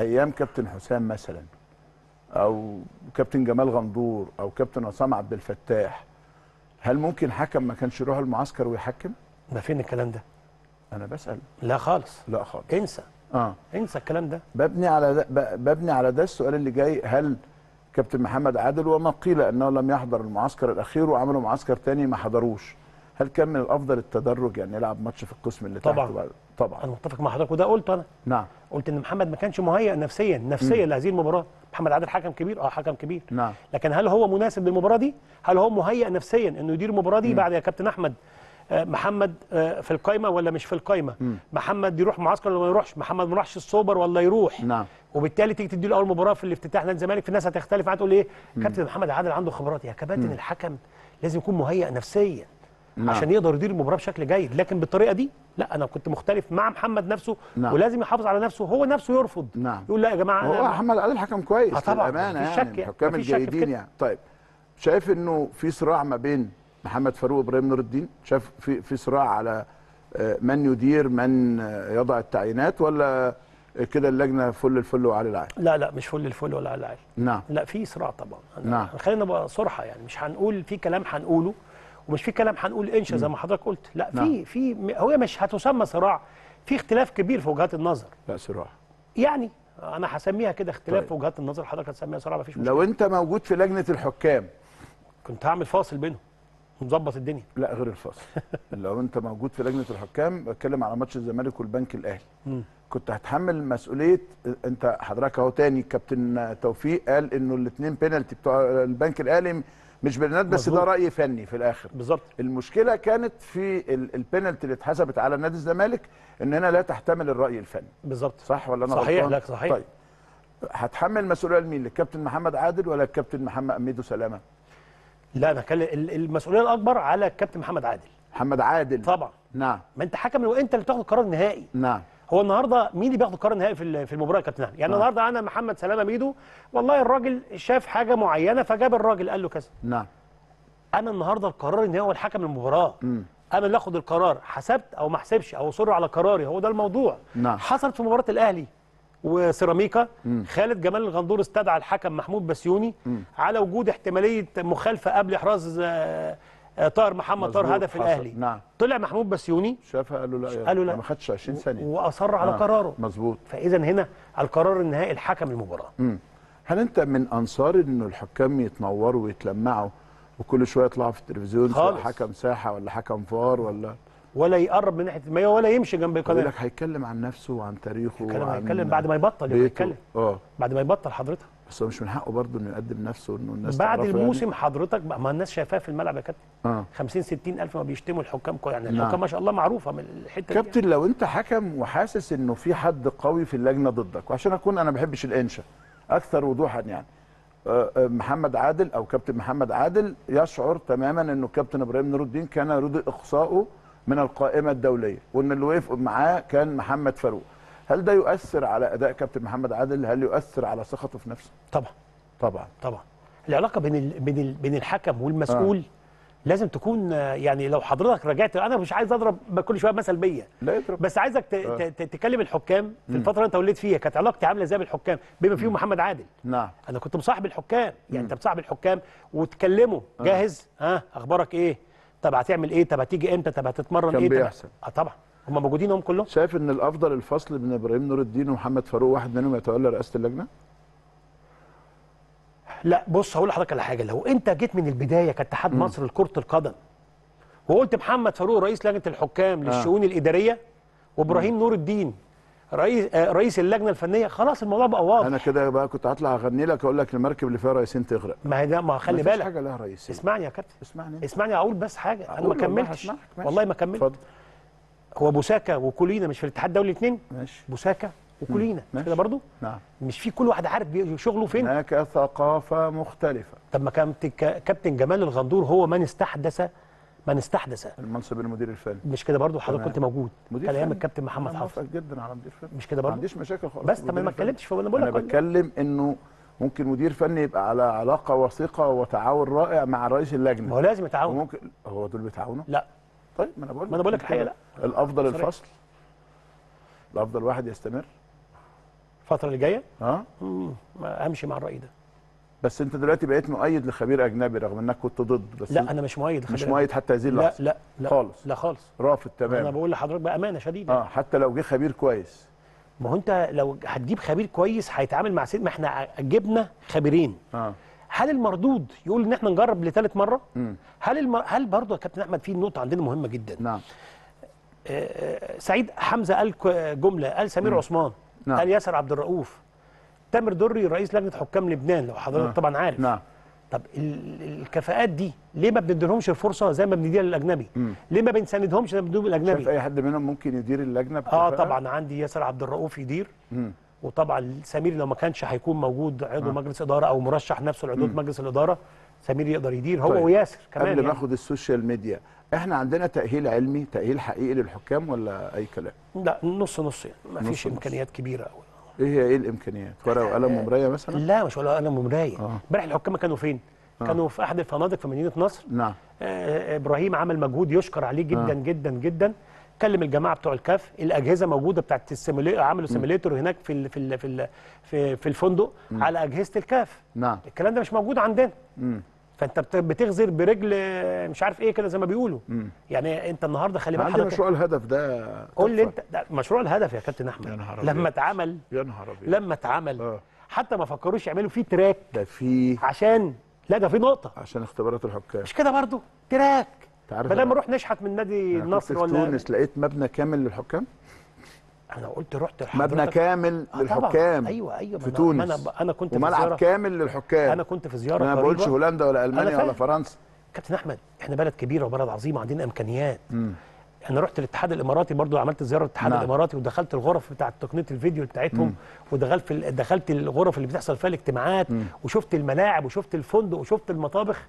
أيام كابتن حسام مثلا أو كابتن جمال غندور أو كابتن عصام عبد الفتاح هل ممكن حكم ما كانش يروح المعسكر ويحكم؟ ما فين الكلام ده؟ أنا بسأل. لا خالص. لا خالص. انسى. آه. انسى الكلام ده. ببني على ده ببني على ده السؤال اللي جاي هل كابتن محمد عادل وما قيل أنه لم يحضر المعسكر الأخير وعملوا معسكر تاني ما حضروش. هل كان من الأفضل التدرج يعني يلعب ماتش في القسم اللي طبعاً. بعد طبعا. أنا متفق مع حضرتك وده قلته أنا. نعم. قلت إن محمد ما كانش مهيئ نفسيا نفسيا لهذه المباراة. محمد عادل حكم كبير آه حكم كبير. نعم. لكن هل هو مناسب للمباراة دي؟ هل هو مهيئ نفسيا إنه يدير المباراة دي بعد يا كابتن أحمد؟ آه، محمد آه، في القايمة ولا مش في القايمة؟ محمد يروح معسكر ولا ما يروحش؟ محمد ما راحش السوبر ولا يروح؟ نعم. وبالتالي تيجي تدي له أول مباراة في الافتتاح نادي الزمالك في الناس هتختلف معاه تقول إيه كابتن محمد عادل عنده خبرات. يا كباتن الحكم لازم يكون مهيئ نفسيا. نعم. عشان يقدر يدير المباراة بشكل جيد لكن بالطريقة دي لا أنا كنت مختلف مع محمد نفسه نعم. ولازم يحافظ على نفسه هو نفسه يرفض نعم. يقول لا يا جماعة هو محمد عادل حكم كويس آه طبعاً، للأمانة يعني يعني، الحكام الجيدين. يعني طيب شايف إنه في صراع ما بين محمد فاروق وإبراهيم نور الدين شايف في في صراع على آه، من يدير من آه، يضع التعيينات ولا كده اللجنة فل الفل وعلى العال لا لا مش فل الفل ولا على العالي نعم لا في صراع طبعا نعم. خلينا نبقى صراحة يعني مش هنقول في كلام هنقوله ومش في كلام هنقول إنشا زي ما حضرتك قلت. لا نعم. في في هو مش هتسمى صراع في اختلاف كبير في وجهات النظر. لا صراع. يعني أنا هسميها كده اختلاف طيب. في وجهات النظر حضرتك هتسميها صراع مفيش مشكلة. لو أنت موجود في لجنة الحكام. كنت هعمل فاصل بينهم ونظبط الدنيا. لا غير الفصل لو أنت موجود في لجنة الحكام بتكلم على ماتش الزمالك والبنك الأهلي. كنت هتحمل مسؤولية أنت حضرتك أهو تاني كابتن توفيق قال إنه الاثنين بينالتي بتوع البنك الأهلي مش بينات بس ده. رأي فني في الآخر. بالظبط. المشكلة كانت في ال- البينالتي اللي اتحسبت على نادي الزمالك ان هنا لا تحتمل الرأي الفني. بالظبط. صح ولا أنا صحيح، غلطان؟ لا، صحيح. طيب. هتحمل مسؤولية لمين؟ للكابتن محمد عادل ولا الكابتن محمد أميدو سلامة؟ لا أنا كان ال- المسؤولية الأكبر على الكابتن محمد عادل. محمد عادل. طبعا. نعم. ما أنت حكم وأنت اللي بتاخد القرار النهائي. نعم. هو النهارده مين اللي بياخد القرار النهائي في في المباراه يا كابتن؟ يعني آه. النهارده أنا محمد سلامه ميدو والله الراجل شاف حاجة معينه فجاب الراجل قال له كذا. نعم. أنا النهارده القرار النهائي هو الحكم المباراه. مم. أنا اللي اخد القرار. حسبت أو ما حسبش أو اصر على قراري. هو ده الموضوع. نعم. حصلت في مباراه الاهلي وسيراميكا. خالد جمال الغندور استدعى الحكم محمود بسيوني. على وجود احتمالية مخالفة قبل إحراز آه، طاهر محمد طاهر هدف حصل. الأهلي نعم. طلع محمود بسيوني شافها قال له لا قال له لا. ما خدش 20 ثانية وأصر على آه، قراره مظبوط فاذا هنا القرار النهائي الحكم المباراة مم. هل أنت من أنصار إنه الحكام يتنوروا ويتلمعوا وكل شوية يطلعوا في التلفزيون سواء. حكم ساحة ولا حكم فار ولا ولا يقرب من ناحية المية ولا يمشي جنب يقول القناة لك هيتكلم عن نفسه وعن تاريخه يتكلم وعن هيتكلم بعد ما يبطل يبقى. يتكلم آه بعد ما يبطل حضرتك بس هو مش من حقه برضه إنه يقدم نفسه انه الناس بعد تعرفه الموسم حضرتك بقى ما الناس شايفاه في الملعب يا كابتن؟ يعني. آه. 50 60 ألف ما بيشتموا الحكام كو يعني نعم. الحكام ما شاء الله معروفة من الحتة دي كابتن لو أنت حكم وحاسس إنه في حد قوي في اللجنة ضدك وعشان أكون أنا ما بحبش الانشا أكثر وضوحا يعني. آه، آه، محمد عادل أو كابتن محمد عادل يشعر تماما إنه كابتن إبراهيم نور الدين كان يريد اقصائه من القائمة الدولية وإن اللي وقف معاه كان محمد فاروق. هل ده يؤثر على أداء كابتن محمد عادل؟ هل يؤثر على ثقته في نفسه؟ طبعا. طبعا. طبعا. العلاقة بين ال... بين ال... بين الحكم والمسؤول آه. لازم تكون آه، يعني لو حضرتك رجعت أنا مش عايز أضرب كل شوية مثل بيا. بس عايزك. ت- تكلم الحكام في الفترة اللي أنت وليت فيها. كانت علاقتي عاملة إزاي بالحكام بما فيهم محمد عادل. نعم. أنا كنت مصاحب الحكام. يعني أنت مصاحب الحكام وتكلمه. جاهز؟ ها؟ أخبارك إيه؟ طب هتعمل إيه؟ طب هتيجي إمتى؟ طب هتتمرن كان إيه؟ طب- بيحصل. آه طبعا. هم موجودين هم كلهم؟ شايف إن الأفضل الفصل بين إبراهيم نور الدين ومحمد فاروق واحد منهم يتولى رئاسة اللجنة؟ لا بص هقول لحضرتك على حاجة. لو أنت جيت من البداية كاتحاد مصر لكرة القدم وقلت محمد فاروق رئيس لجنة الحكام للشؤون الإدارية وإبراهيم نور الدين رئيس آه رئيس اللجنة الفنية خلاص الموضوع بقى واضح. أنا كده بقى كنت هطلع أغني لك أقول لك المركب اللي فيها رئيسين تغرق. ما هي ده ما خلي بالك. حاجة لها رئيسين. اسمعني يا كابتن. اسمعني. اسمعني أقول بس حاجة. أنا ما والله كملتش. ماشي. والله ما كملت. اتفضل. هو بوساكا وكولينا مش في الاتحاد الدولي الاثنين؟ ماشي. بوساكا وكولينا. كده برضو؟ نعم. مش في كل واحد عارف شغله فين؟ هناك ثقافة مختلفة. طب ما كابتن كابتن جمال الغندور هو من استحدث من استحدث. المنصب المدير الفني. مش كده برضو؟ حضرتك. كنت موجود. مدير كان أيام. الكابتن محمد حافظ موافق جدا على مدير فني. مش كده ما برضو؟ عنديش مشاكل خالص. بس طب ما. اتكلمتش فانا بقول أنا لك. بتكلم إنه ممكن مدير فني يبقى على علاقة وثيقة وتعاون رائع مع رئيس ما هو اللجنه لازم يتعاون. وممكن هو دول بيتعاونوا؟ لا. طيب ما أنا بقول ما أنا بقول لك الحقيقة لا. الأفضل صريح. الفصل الأفضل واحد يستمر. الفترة اللي جاية؟ آه. امشي مع الرأي ده. بس أنت دلوقتي بقيت مؤيد لخبير أجنبي رغم إنك كنت ضد بس لا أنا مش مؤيد مش خلي مؤيد حتى هذه بالك. لا اللحظة. لا لا. خالص. لا خالص. رافض أنا تمام بقول لحضرتك بأمانة شديدة. آه حتى لو جه خبير كويس. ما هو أنت لو هتجيب خبير كويس هيتعامل مع سيد ما إحنا جبنا خبيرين. آه. هل المردود يقول إن إحنا نجرب لثالث مرة؟ مم. هل الم... هل برضه يا كابتن أحمد في نقطة عندنا مهمة جدا؟ نعم. سعيد حمزة قال جملة قال سمير عثمان نعم. قال ياسر عبد الرؤوف تامر دري رئيس لجنة حكام لبنان لو حضرتك طبعا عارف. نعم. طب ال- الكفاءات دي ليه ما بنديلهمش الفرصة زي ما بنديها للأجنبي؟ ليه ما بنساندهمش زي ما بنديهم شايف للاجنبي أي حد منهم ممكن يدير اللجنة آه بكفاءة؟ طبعا عندي ياسر عبد الرؤوف يدير. مم. وطبعا سمير لو ما كانش هيكون موجود عضو مجلس إدارة أو مرشح نفسه لعضو مجلس الإدارة سمير يقدر يدير. هو طيب. وياسر كمان قبل ما يعني. آخد ال social media إحنا عندنا تأهيل علمي تأهيل حقيقي للحكام ولا أي كلام؟ لا نص نص يعني. ما فيش. إمكانيات كبيرة قوي إيه هي إيه الإمكانيات؟ ورقة وقلم ومراية مثلا؟ لا مش ولا أنا مرايه آه. امبارح الحكام كانوا فين؟ كانوا في أحد الفنادق في مدينة نصر. نعم. آه، إبراهيم عمل مجهود يشكر عليه جدا آه. جدا جدا. كلم الجماعة بتوع الكاف الأجهزة موجودة بتاعت ال simulator عملوا simulator هناك في ال في ال في ال في, في الفندق على أجهزة الكاف نعم. الكلام ده مش موجود عندنا. مم. فأنت بت- بتغزر برجل مش عارف إيه كده زي ما بيقولوا. يعني أنت النهارده خلي بالك عندي مشروع الهدف ده. قول لي. أنت ده مشروع الهدف يا كابتن يا احمد نهار لما. اتعمل يا نهار أبيض. لما اتعمل آه. حتى ما فكروش يعملوا فيه تراك. ده في عشان لا ده في نقطة. عشان اختبارات الحكام. مش كده برضو؟ تراك. أنت عارف بدل ما أنا- نروح نشحت من نادي النصر في ولا تونس لقيت مبنى كامل للحكام. أنا قلت رحت مبنى كامل آه. للحكام أيوه أيوه. في تونس. أنا أنا كنت في وملعب زياره كامل للحكام. أنا كنت في زيارة أنا ما بقولش. هولندا ولا ألمانيا. ولا فرنسا. كابتن أحمد إحنا بلد كبيرة وبلد عظيمة عندنا إمكانيات. أنا رحت الاتحاد الإماراتي برضو عملت زيارة للاتحاد نعم. الإماراتي ودخلت الغرف بتاعه تقنية الفيديو بتاعتهم ودخلت في دخلت الغرف اللي بتحصل فيها الاجتماعات وشفت الملاعب وشفت الفندق وشفت المطابخ.